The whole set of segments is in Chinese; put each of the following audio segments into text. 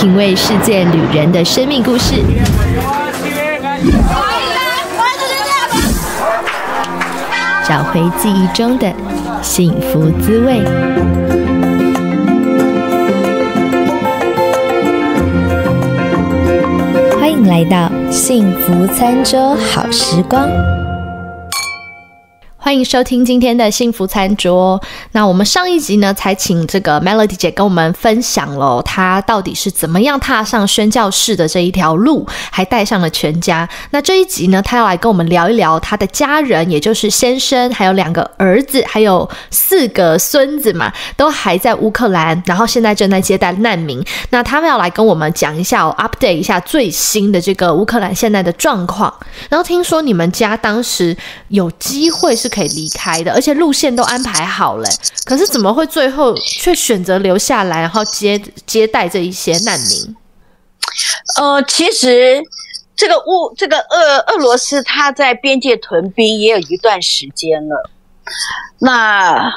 品味世界旅人的生命故事，找回记忆中的幸福滋味。欢迎来到幸福餐桌好时光。欢迎收听今天的幸福餐桌。那我们上一集呢，才请这个 Melody 姐跟我们分享了她到底是怎么样踏上宣教士的这一条路，还带上了全家。那这一集呢，她要来跟我们聊一聊她的家人，也就是先生，还有两个儿子，还有四个孙子嘛，都还在乌克兰，然后现在正在接待难民。那他们要来跟我们讲一下，update 一下最新的这个乌克兰现在的状况。然后听说你们家当时有机会是可以。离开的，而且路线都安排好了，可是怎么会最后却选择留下来，然后接接待这一些难民？呃，其实这个乌这个俄俄罗斯他在边界屯兵也有一段时间了，那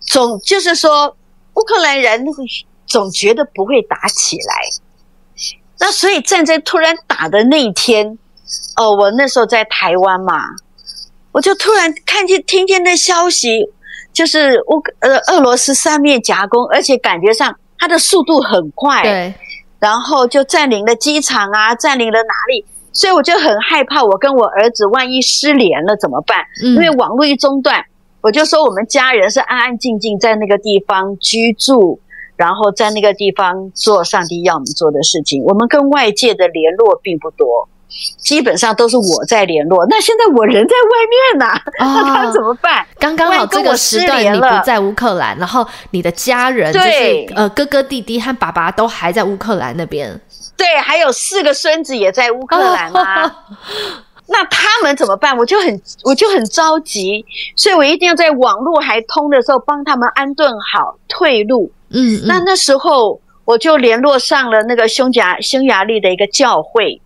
总就是说乌克兰人总觉得不会打起来，那所以战争突然打的那一天，哦，我那时候在台湾嘛。我就突然看见、听见那消息，就是乌呃俄罗斯三面夹攻，而且感觉上它的速度很快，对，然后就占领了机场啊，占领了哪里，所以我就很害怕，我跟我儿子万一失联了怎么办？因为网络一中断，我就说我们家人是安安静静在那个地方居住，然后在那个地方做上帝要我们做的事情，我们跟外界的联络并不多。基本上都是我在联络，那现在我人在外面呐，那他怎么办？刚刚好这个时段你不在乌克兰，然后你的家人就是呃哥哥弟弟和爸爸都还在乌克兰那边，对，还有四个孙子也在乌克兰啊。那他们怎么办？我就很我就很着急，所以我一定要在网络还通的时候帮他们安顿好退路。嗯，那那时候我就联络上了那个匈牙匈牙利的一个教会。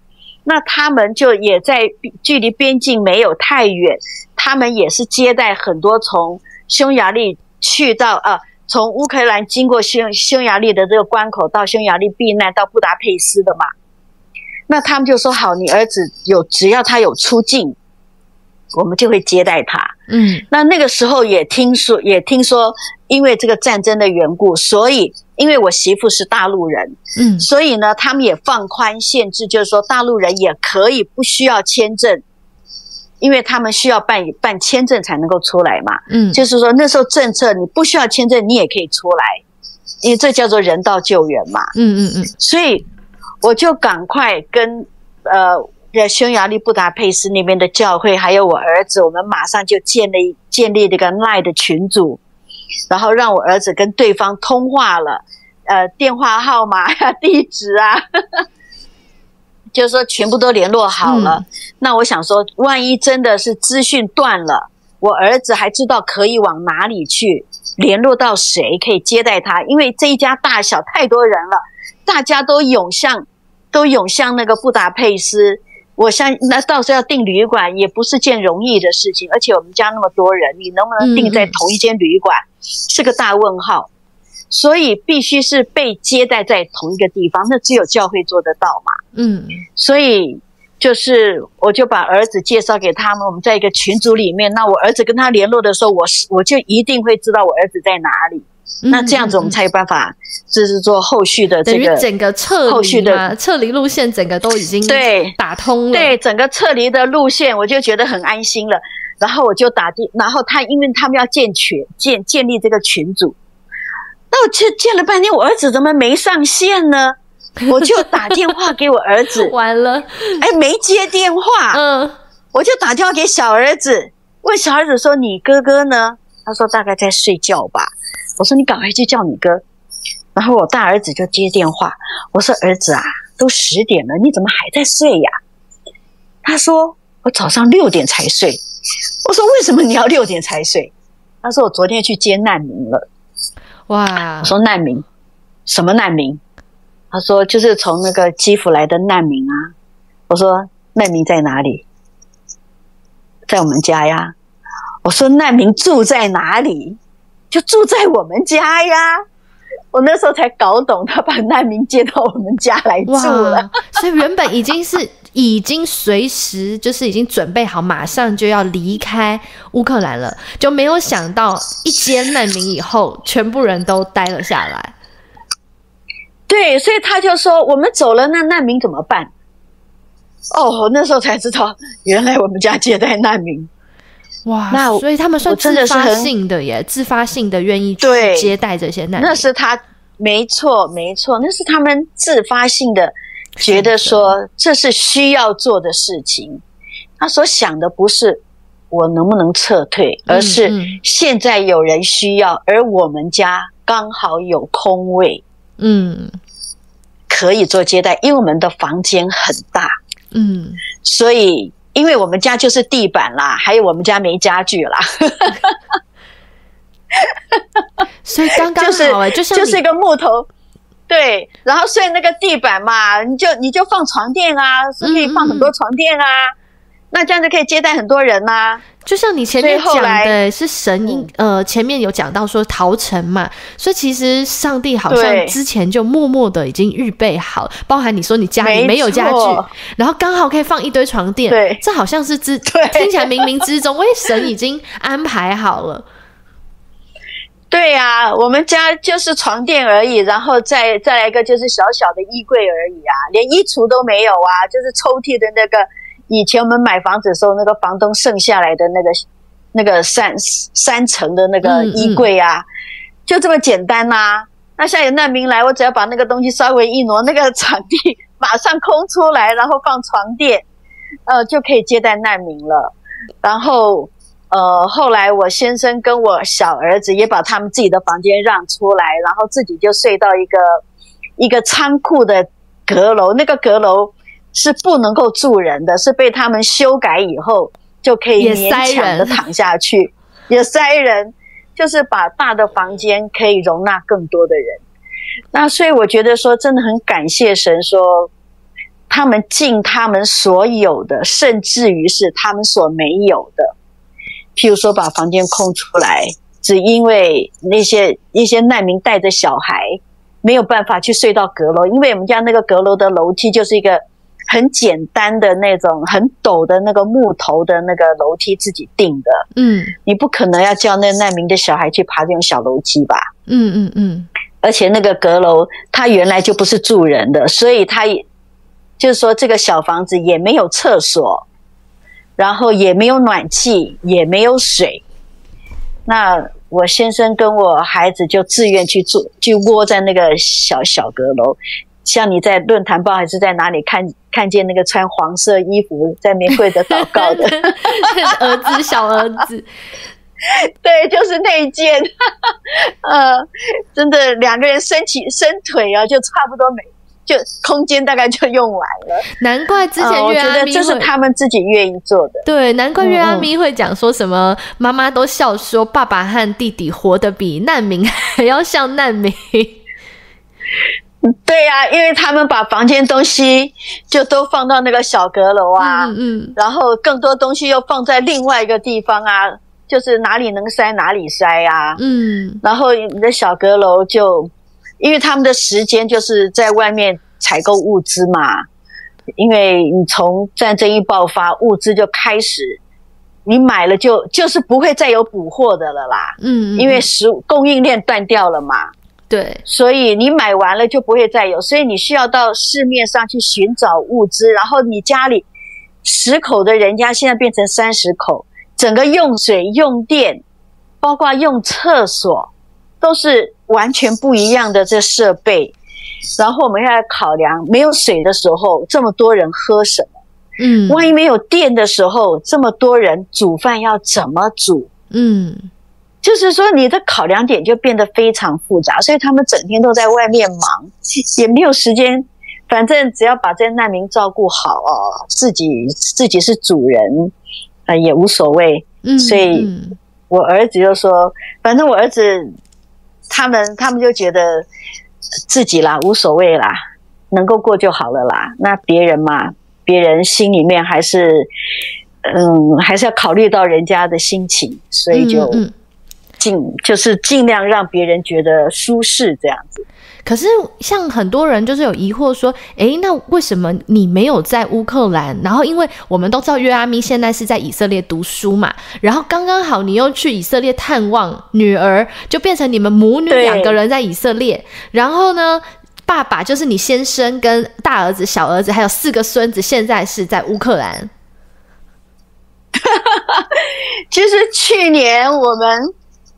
那他们就也在距离边境没有太远，他们也是接待很多从匈牙利去到呃，从乌克兰经过匈匈牙利的这个关口到匈牙利避难到布达佩斯的嘛。那他们就说好，你儿子有只要他有出境，我们就会接待他。嗯，那那个时候也听说也听说，因为这个战争的缘故，所以。因为我媳妇是大陆人，嗯，所以呢，他们也放宽限制，就是说大陆人也可以不需要签证，因为他们需要办办签证才能够出来嘛，嗯，就是说那时候政策你不需要签证，你也可以出来，因为这叫做人道救援嘛，嗯嗯嗯，所以我就赶快跟呃在匈牙利布达佩斯那边的教会，还有我儿子，我们马上就建立建立这个赖的群组。然后让我儿子跟对方通话了，呃，电话号码呀、地址啊，就是说全部都联络好了。那我想说，万一真的是资讯断了，我儿子还知道可以往哪里去联络到谁可以接待他，因为这一家大小太多人了，大家都涌向，都涌向那个布达佩斯。我相那到时候要订旅馆也不是件容易的事情，而且我们家那么多人，你能不能订在同一间旅馆？是个大问号，所以必须是被接待在同一个地方，那只有教会做得到嘛。嗯，所以就是我就把儿子介绍给他们，我们在一个群组里面。那我儿子跟他联络的时候，我是我就一定会知道我儿子在哪里。那这样子我们才有办法，就是做后续的这个整个撤后续的撤离路线，整个都已经对打通了。对整个撤离的路线，我就觉得很安心了。然后我就打电，然后他因为他们要建群建建立这个群组，那我建建了半天，我儿子怎么没上线呢？我就打电话给我儿子，完了，哎，没接电话，嗯，我就打电话给小儿子，问小儿子说：“你哥哥呢？”他说：“大概在睡觉吧。”我说：“你赶快去叫你哥。”然后我大儿子就接电话，我说：“儿子啊，都十点了，你怎么还在睡呀？”他说：“我早上六点才睡。” 我说：“为什么你要六点才睡？”他说：“我昨天去接难民了。”哇！我说：“难民？什么难民？”他说：“就是从那个基辅来的难民啊。”我说：“难民在哪里？”在我们家呀。我说：“难民住在哪里？就住在我们家呀。”我那时候才搞懂，他把难民接到我们家来住了。所以原本已经是已经随时就是已经准备好，马上就要离开乌克兰了，就没有想到一接难民以后，全部人都待了下来。对，所以他就说：“我们走了，那难民怎么办？”哦，那时候才知道，原来我们家接待难民。哇，那所以他们算自发性的耶，自发性的愿意去接待这些难民。那是他，没错，没错，那是他们自发性的觉得说这是需要做的事情。他所想的不是我能不能撤退，而是现在有人需要，而我们家刚好有空位，嗯，可以做接待，因为我们的房间很大，嗯，所以。因为我们家就是地板啦，还有我们家没家具啦，所以刚刚 好哎，就就是一个木头，对，然后所以那个地板嘛，你就你就放床垫啊，是可以放很多床垫啊。那这样就可以接待很多人啦。就像你前面讲的，是神应呃，前面有讲到说逃城嘛，所以其实上帝好像之前就默默的已经预备好，包含你说你家里没有家具，然后刚好可以放一堆床垫，对，这好像是之 听起来冥冥之中，为神已经安排好了。对呀，我们家就是床垫而已，然后再再来一个就是小小的衣柜而已啊，连衣橱都没有啊，就是抽屉的那个。以前我们买房子的时候，那个房东剩下来的那个那个三三层的那个衣柜啊，就这么简单呐。那现在有难民来，我只要把那个东西稍微一挪，那个场地马上空出来，然后放床垫，呃，就可以接待难民了。然后呃，后来我先生跟我小儿子也把他们自己的房间让出来，然后自己就睡到一个一个仓库的阁楼，那个阁楼。是不能够住人的，是被他们修改以后就可以勉强的躺下去，也塞人，就是把大的房间可以容纳更多的人。那所以我觉得说，真的很感谢神，说他们尽他们所有的，甚至于是他们所没有的，譬如说把房间空出来，只因为那些一些难民带着小孩没有办法去睡到阁楼，因为我们家那个阁楼的楼梯就是一个。很简单的那种很陡的那个木头的那个楼梯自己定的，嗯，你不可能要叫那难民的小孩去爬这种小楼梯吧？嗯嗯嗯。而且那个阁楼它原来就不是住人的，所以它也就是说这个小房子也没有厕所，然后也没有暖气，也没有水。那我先生跟我孩子就自愿去住，就窝在那个小小阁楼。像你在论坛报还是在哪里看看见那个穿黄色衣服在面跪着祷告的 儿子小儿子，对，就是那一件，呃，真的两个人伸起伸腿啊，就差不多没，就空间大概就用完了。难怪之前月阿咪这是他们自己愿意做的。对，难怪月阿咪会讲说什么，妈妈都笑说爸爸和弟弟活得比难民还要像难民。对呀，因为他们把房间东西就都放到那个小阁楼啊，嗯嗯，然后更多东西又放在另外一个地方啊，就是哪里能塞哪里塞啊，嗯，然后你的小阁楼就，因为他们的时间就是在外面采购物资嘛，因为你从战争一爆发，物资就开始，你买了就就是不会再有补货的了啦，嗯，因为食物供应链断掉了嘛。对，所以你买完了就不会再有，所以你需要到市面上去寻找物资。然后你家里十口的人家现在变成三十口，整个用水、用电，包括用厕所，都是完全不一样的这设备。然后我们要考量，没有水的时候，这么多人喝什么？嗯，万一没有电的时候，这么多人煮饭要怎么煮？嗯。就是说，你的考量点就变得非常复杂，所以他们整天都在外面忙，也没有时间。反正只要把这些难民照顾好哦，自己自己是主人，呃，也无所谓。所以，我儿子就说，反正我儿子他们他们就觉得自己啦无所谓啦，能够过就好了啦。那别人嘛，别人心里面还是嗯，还是要考虑到人家的心情，所以就。尽就是尽量让别人觉得舒适这样子。可是，像很多人就是有疑惑说，诶，那为什么你没有在乌克兰？然后，因为我们都知道约阿咪现在是在以色列读书嘛，然后刚刚好你又去以色列探望女儿，就变成你们母女两个人在以色列。然后呢，爸爸就是你先生跟大儿子、小儿子还有四个孙子，现在是在乌克兰。其 实去年我们。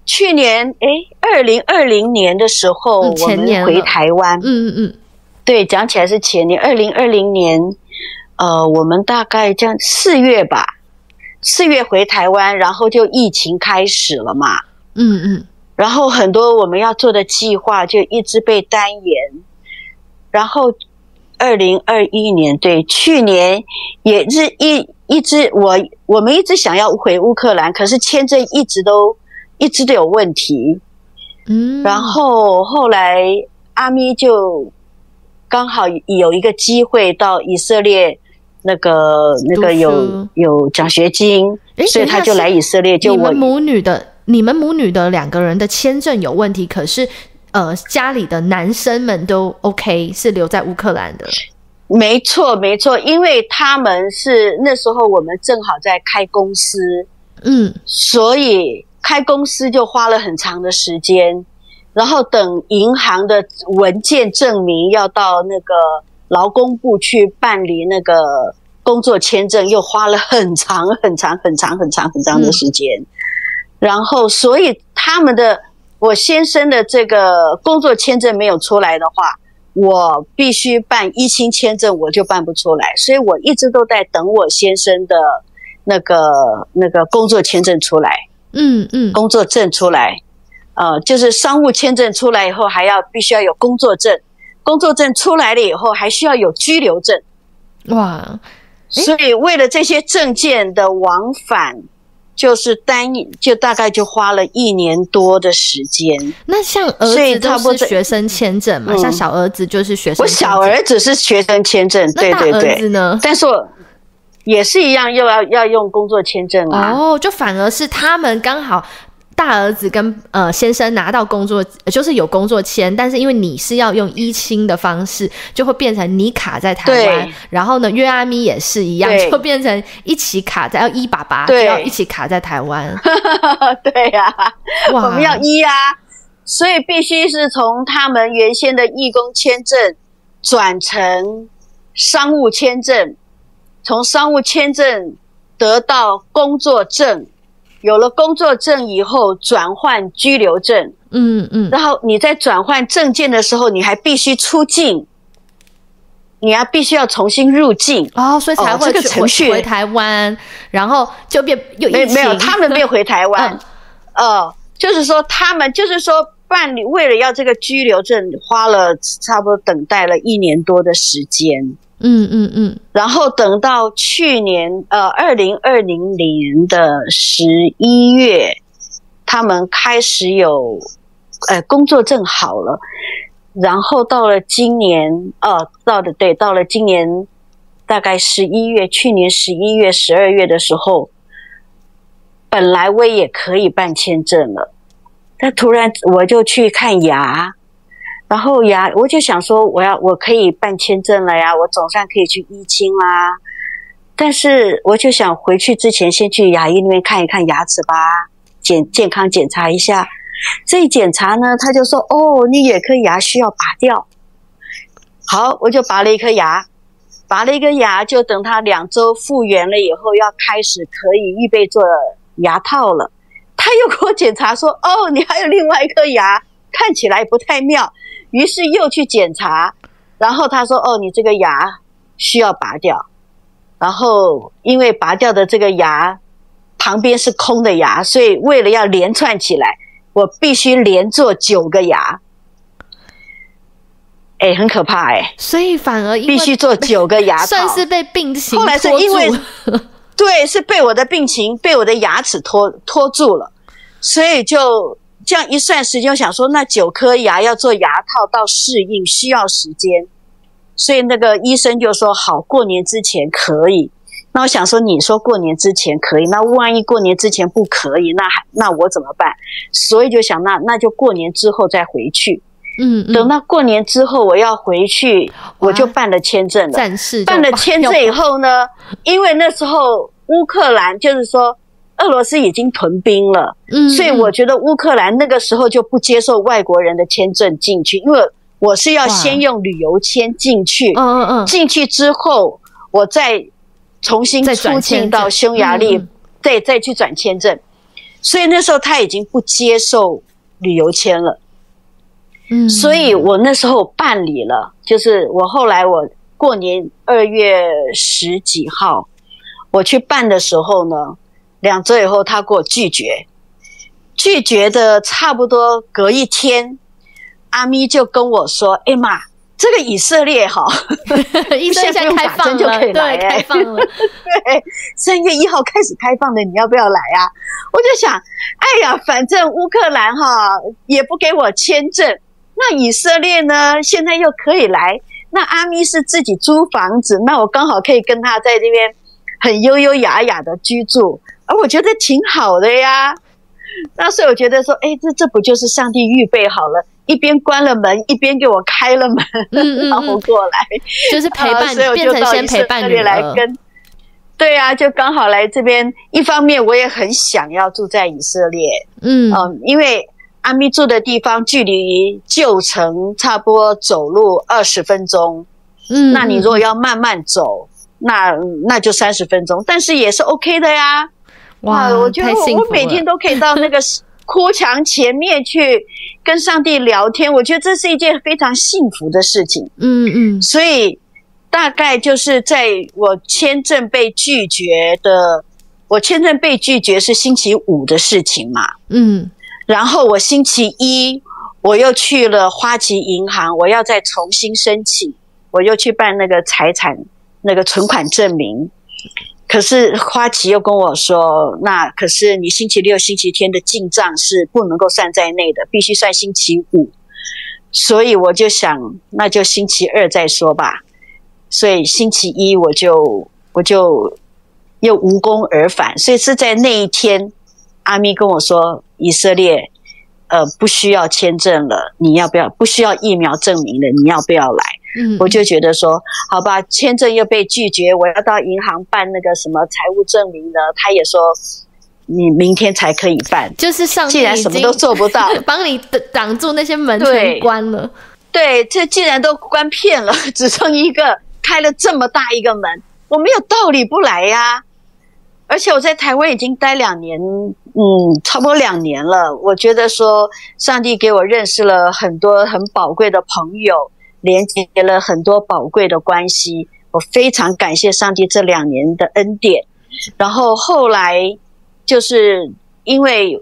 去年哎，二零二零年的时候，我们回台湾。嗯嗯嗯，对，讲起来是前年，二零二零年，呃，我们大概这样四月吧，四月回台湾，然后就疫情开始了嘛。嗯嗯，然后很多我们要做的计划就一直被耽延。然后二零二一年，对，去年也是一一直我我们一直想要回乌克兰，可是签证一直都。一直都有问题，嗯，然后后来阿咪就刚好有一个机会到以色列，那个那个有有奖学金，所以他就来以色列。就你们母女的，你们母女的两个人的签证有问题，可是呃，家里的男生们都 OK，是留在乌克兰的。没错，没错，因为他们是那时候我们正好在开公司，嗯，所以。开公司就花了很长的时间，然后等银行的文件证明要到那个劳工部去办理那个工作签证，又花了很长很长很长很长很长的时间。然后，所以他们的我先生的这个工作签证没有出来的话，我必须办一清签证，我就办不出来。所以我一直都在等我先生的那个那个工作签证出来。嗯嗯，工作证出来，呃，就是商务签证出来以后，还要必须要有工作证，工作证出来了以后，还需要有居留证。哇，所以为了这些证件的往返，就是单就大概就花了一年多的时间。那像儿子都是学生签证嘛，像小儿子就是学生。我小儿子是学生签证，对对对。儿子呢？但是我。也是一样，又要要用工作签证啊！哦，就反而是他们刚好大儿子跟呃先生拿到工作，就是有工作签，但是因为你是要用一亲的方式，就会变成你卡在台湾，然后呢，约阿咪也是一样，就变成一起卡在要一爸爸就要一起卡在台湾。对呀，我们要一啊，所以必须是从他们原先的义工签证转成商务签证。从商务签证得到工作证，有了工作证以后转换居留证，嗯嗯，然后你在转换证件的时候，你还必须出境，你要必须要重新入境。哦，所以才会这个程序回台湾，然后就变又没没有他们没有回台湾，呃，就是说他们就是说办理为了要这个居留证，花了差不多等待了一年多的时间。嗯嗯嗯，然后等到去年呃二零二零年的十一月，他们开始有呃工作证好了，然后到了今年呃到的对，到了今年大概十一月，去年十一月十二月的时候，本来我也可以办签证了，但突然我就去看牙。然后牙，我就想说，我要我可以办签证了呀，我总算可以去医清啦。但是我就想回去之前，先去牙医那边看一看牙齿吧，检健康检查一下。这一检查呢，他就说：“哦，你有颗牙需要拔掉。”好，我就拔了一颗牙，拔了一个牙，就等他两周复原了以后，要开始可以预备做牙套了。他又给我检查说：“哦，你还有另外一颗牙，看起来不太妙。”于是又去检查，然后他说：“哦，你这个牙需要拔掉。”然后因为拔掉的这个牙旁边是空的牙，所以为了要连串起来，我必须连做九个牙。哎，很可怕哎！所以反而必须做九个牙套，算是被病情后来是因为对，是被我的病情被我的牙齿拖拖住了，所以就。这样一算时间，我想说，那九颗牙要做牙套到适应需要时间，所以那个医生就说好，过年之前可以。那我想说，你说过年之前可以，那万一过年之前不可以，那还那我怎么办？所以就想，那那就过年之后再回去。嗯，等到过年之后我要回去，我就办了签证了。暂时办了签证以后呢，因为那时候乌克兰就是说俄罗斯已经屯兵了，嗯，所以我觉得乌克兰那个时候就不接受外国人的签证进去，因为我是要先用旅游签进去，嗯嗯嗯，进去之后我再重新出境到匈牙利，对，再去转签证。所以那时候他已经不接受旅游签了。嗯，所以我那时候办理了，就是我后来我过年二月十几号我去办的时候呢，两周以后他给我拒绝，拒绝的差不多隔一天，阿咪就跟我说：“哎妈，这个以色列哈，现在 开放了，对，开放了，对，三月一号开始开放的，你要不要来啊？”我就想，哎呀，反正乌克兰哈也不给我签证。那以色列呢？现在又可以来。那阿咪是自己租房子，那我刚好可以跟他在这边很优优雅雅的居住，而我觉得挺好的呀。那所以我觉得说，哎，这这不就是上帝预备好了，一边关了门，一边给我开了门，然后过来，就是陪伴，所以我就到以色列来跟。对啊，就刚好来这边。一方面我也很想要住在以色列，嗯嗯，因为。阿咪住的地方距离旧城差不多走路二十分钟，嗯，那你如果要慢慢走，那那就三十分钟，但是也是 OK 的呀。哇，我觉得我我每天都可以到那个 哭墙前面去跟上帝聊天，我觉得这是一件非常幸福的事情。嗯嗯，所以大概就是在我签证被拒绝的，我签证被拒绝是星期五的事情嘛，嗯。然后我星期一我又去了花旗银行，我要再重新申请，我又去办那个财产那个存款证明。可是花旗又跟我说，那可是你星期六、星期天的进账是不能够算在内的，必须算星期五。所以我就想，那就星期二再说吧。所以星期一我就我就又无功而返。所以是在那一天，阿咪跟我说。以色列，呃，不需要签证了，你要不要？不需要疫苗证明了，你要不要来？嗯，我就觉得说，好吧，签证又被拒绝，我要到银行办那个什么财务证明呢，他也说你明天才可以办。就是上既然什么都做不到，帮你挡住那些门全关了。对，这既然都关片了，只剩一个开了这么大一个门，我没有道理不来呀。而且我在台湾已经待两年，嗯，差不多两年了。我觉得说，上帝给我认识了很多很宝贵的朋友，连接了很多宝贵的关系。我非常感谢上帝这两年的恩典。然后后来就是因为，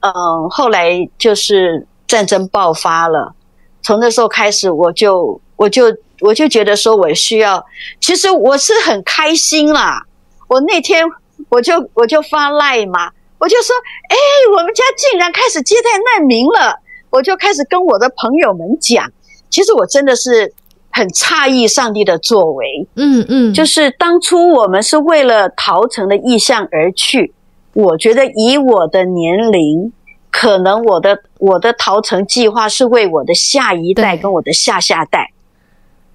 嗯，后来就是战争爆发了。从那时候开始，我就我就我就觉得说我需要，其实我是很开心啦。我那天。我就我就发赖嘛，我就说，哎，我们家竟然开始接待难民了，我就开始跟我的朋友们讲，其实我真的是很诧异上帝的作为，嗯嗯，就是当初我们是为了逃城的意向而去，我觉得以我的年龄，可能我的我的逃城计划是为我的下一代跟我的下下代，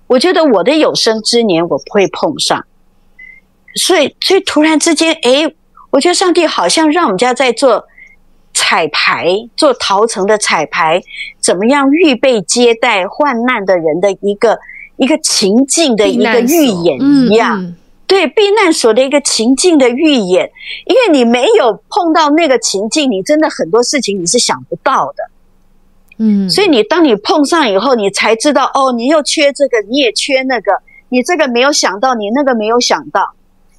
我觉得我的有生之年我不会碰上。所以，所以突然之间，哎，我觉得上帝好像让我们家在做彩排，做陶城的彩排，怎么样预备接待患难的人的一个一个情境的一个预演一样，对，避难所的一个情境的预演。因为你没有碰到那个情境，你真的很多事情你是想不到的，嗯。所以你当你碰上以后，你才知道，哦，你又缺这个，你也缺那个，你这个没有想到，你那个没有想到。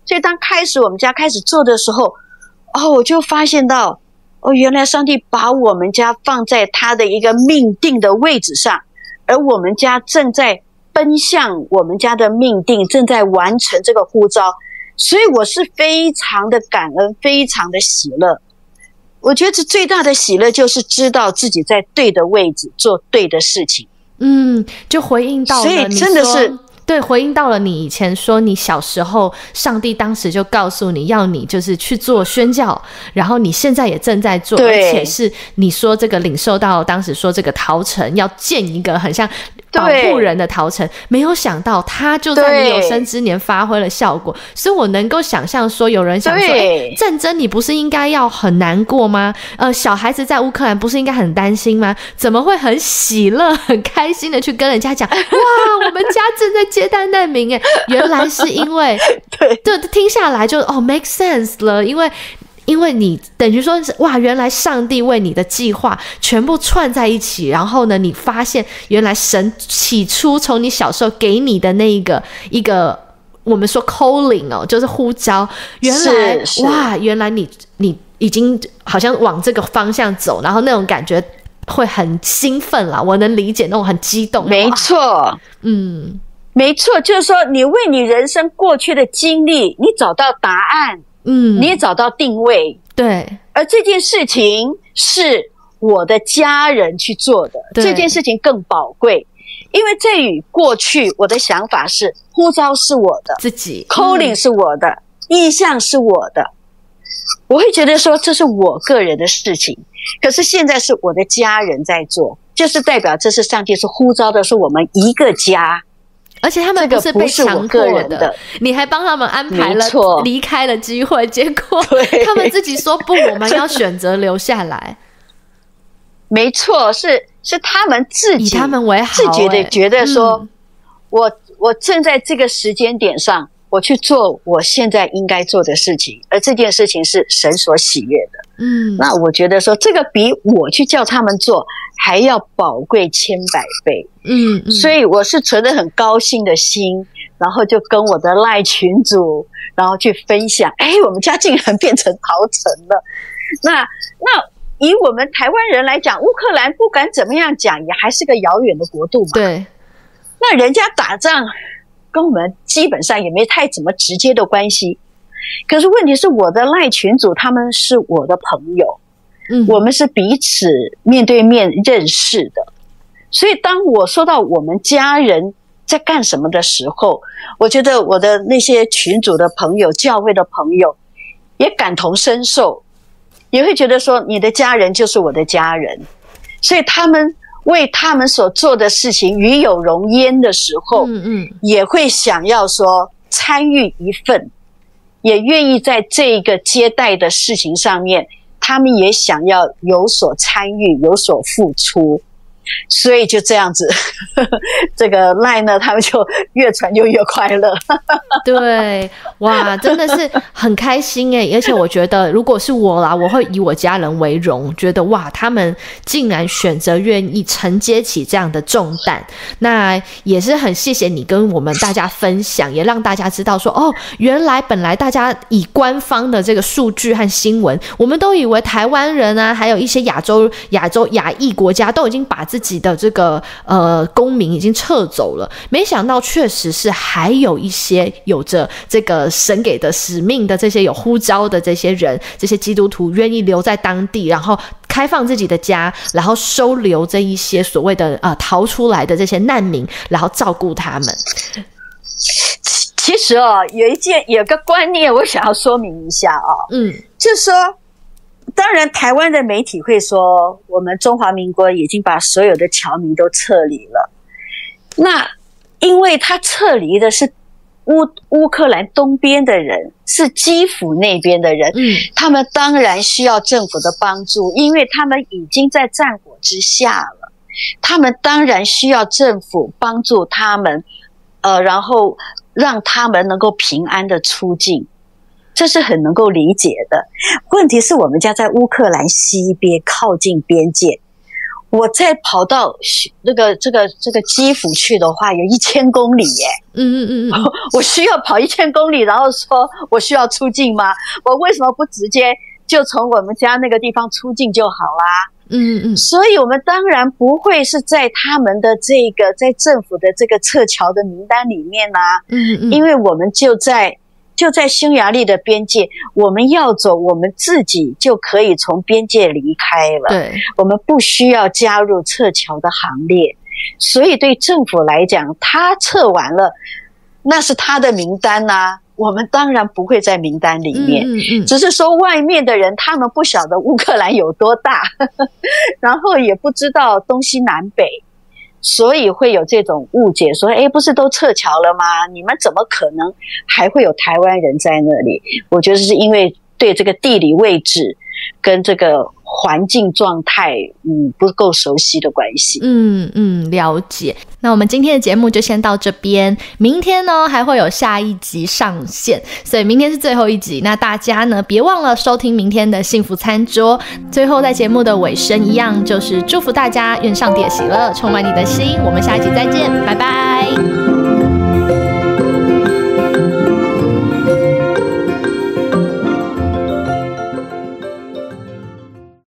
所以，当开始我们家开始做的时候，哦，我就发现到，哦，原来上帝把我们家放在他的一个命定的位置上，而我们家正在奔向我们家的命定，正在完成这个呼召，所以我是非常的感恩，非常的喜乐。我觉得这最大的喜乐就是知道自己在对的位置做对的事情。嗯，就回应到，所以真的是。对，回应到了你以前说你小时候，上帝当时就告诉你要你就是去做宣教，然后你现在也正在做，而且是你说这个领受到当时说这个陶城要建一个很像保护人的陶城，没有想到他就在你有生之年发挥了效果，所以我能够想象说有人想说，哎，战争你不是应该要很难过吗？呃，小孩子在乌克兰不是应该很担心吗？怎么会很喜乐、很开心的去跟人家讲，哇，我们家正在。接待难民哎，原来是因为 对，就听下来就哦，make sense 了，因为因为你等于说是哇，原来上帝为你的计划全部串在一起，然后呢，你发现原来神起初从你小时候给你的那一个一个我们说 calling 哦，就是呼召，原来哇，原来你你已经好像往这个方向走，然后那种感觉会很兴奋啦，我能理解那种很激动，没错，嗯。没错，就是说，你为你人生过去的经历，你找到答案，嗯，你也找到定位，对。而这件事情是我的家人去做的，这件事情更宝贵，因为这与过去，我的想法是，呼召是我的，自己，calling 是我的，意向是我的，我会觉得说这是我个人的事情，可是现在是我的家人在做，就是代表这是上帝是呼召的，是我们一个家。而且他们不是被强迫的，你还帮他们安排了离开的机会，结果 他们自己说不，我们 要选择留下来。没错，是是他们自己以他们为好，自觉的觉得说，我我正在这个时间点上。我去做我现在应该做的事情，而这件事情是神所喜悦的。嗯，那我觉得说这个比我去叫他们做还要宝贵千百倍。嗯，嗯所以我是存着很高兴的心，然后就跟我的赖群主，然后去分享。哎，我们家竟然变成陶城了。那那以我们台湾人来讲，乌克兰不管怎么样讲，也还是个遥远的国度嘛。对，那人家打仗。跟我们基本上也没太怎么直接的关系，可是问题是我的赖群主他们是我的朋友，嗯，我们是彼此面对面认识的，所以当我说到我们家人在干什么的时候，我觉得我的那些群主的朋友、教会的朋友也感同身受，也会觉得说你的家人就是我的家人，所以他们。为他们所做的事情与有荣焉的时候，嗯嗯，也会想要说参与一份，也愿意在这个接待的事情上面，他们也想要有所参与，有所付出。所以就这样子，这个赖呢，他们就越传就越快乐。对，哇，真的是很开心哎！而且我觉得，如果是我啦，我会以我家人为荣，觉得哇，他们竟然选择愿意承接起这样的重担，那也是很谢谢你跟我们大家分享，也让大家知道说，哦，原来本来大家以官方的这个数据和新闻，我们都以为台湾人啊，还有一些亚洲、亚洲、亚裔国家都已经把自自己的这个呃公民已经撤走了，没想到确实是还有一些有着这个神给的使命的这些有呼召的这些人，这些基督徒愿意留在当地，然后开放自己的家，然后收留这一些所谓的呃逃出来的这些难民，然后照顾他们。其实哦，有一件有个观念，我想要说明一下哦，嗯，就是说。当然，台湾的媒体会说，我们中华民国已经把所有的侨民都撤离了。那因为他撤离的是乌乌克兰东边的人，是基辅那边的人，嗯，他们当然需要政府的帮助，因为他们已经在战火之下了。他们当然需要政府帮助他们，呃，然后让他们能够平安的出境。这是很能够理解的。问题是我们家在乌克兰西边，靠近边界。我再跑到那个这个这个基辅去的话，有一千公里耶。嗯嗯嗯，我需要跑一千公里，然后说我需要出境吗？我为什么不直接就从我们家那个地方出境就好啦？嗯嗯，所以我们当然不会是在他们的这个在政府的这个撤侨的名单里面啦。嗯嗯，因为我们就在。就在匈牙利的边界，我们要走，我们自己就可以从边界离开了。对，我们不需要加入撤侨的行列。所以对政府来讲，他撤完了，那是他的名单呐。我们当然不会在名单里面，嗯嗯只是说外面的人他们不晓得乌克兰有多大，然后也不知道东西南北，所以会有这种误解，说：“哎，不是都撤侨了吗？你们怎么可能还会有台湾人在那里？”我觉得是因为对这个地理位置跟这个环境状态，嗯，不够熟悉的关系。嗯嗯，了解。那我们今天的节目就先到这边，明天呢还会有下一集上线，所以明天是最后一集。那大家呢别忘了收听明天的幸福餐桌。最后在节目的尾声一样，就是祝福大家，愿上帝喜乐充满你的心。我们下一集再见，拜拜